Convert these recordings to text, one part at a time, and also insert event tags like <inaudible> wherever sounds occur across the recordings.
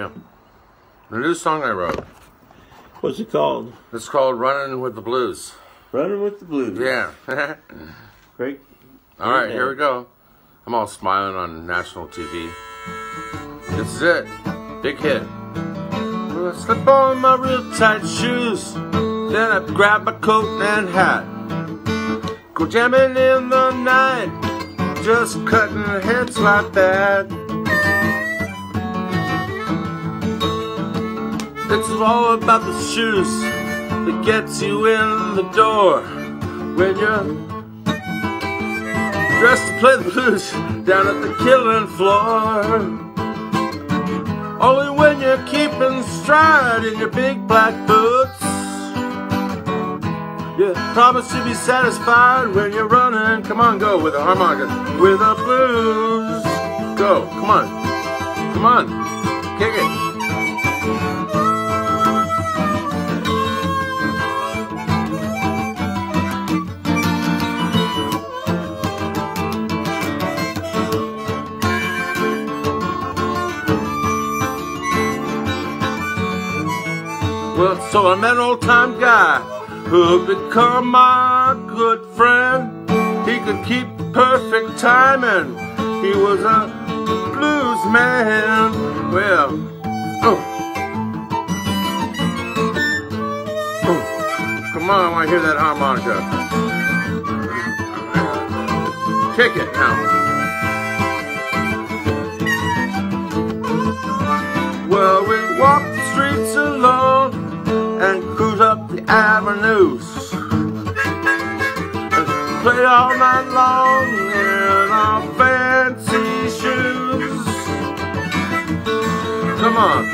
Yeah. The new song I wrote. What's it called? It's called Running with the Blues. Running with the Blues. Yeah. <laughs> Great. all right, here we go. I'm all smiling on national TV. This is it. Big hit. Well, I slip on my real tight shoes. Then I grab my coat and hat. Go jamming in the night. Just cutting heads like that. It's all about the shoes that gets you in the door when you're dressed to play the blues down at the killing floor. Only when you're keeping stride in your big black boots. You promise to be satisfied when you're running. Come on, go with a harmonica, with the blues. Go, come on, come on, kick it. So I met an old time guy who'd become my good friend. He could keep perfect timing. He was a blues man. Well, oh. oh. Come on, I want to hear that harmonica. Kick it now. Well, we walked the streets alone And play all night long in our fancy shoes. Come on.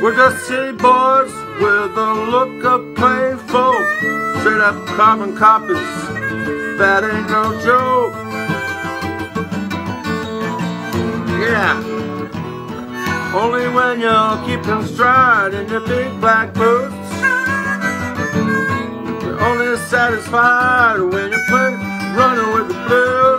We're just city boys with a look of plain folk. Straight up carbon copies. That ain't no joke. Yeah. Only when you're keeping stride in your big black boots. You're only satisfied when you play running with the blues.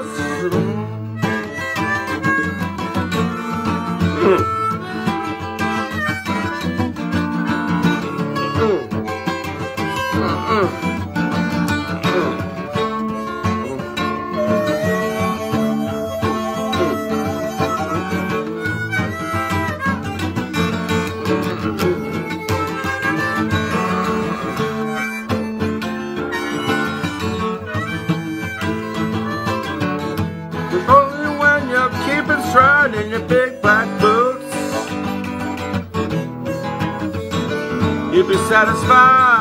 In your big black boots. You'd be satisfied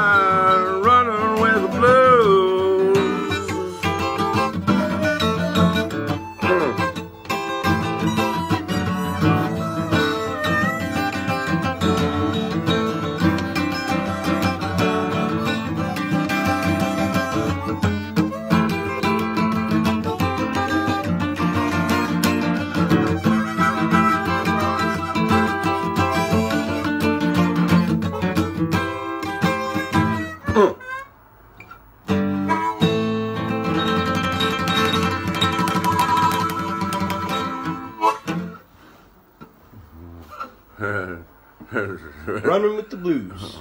<laughs> Running with the Blues.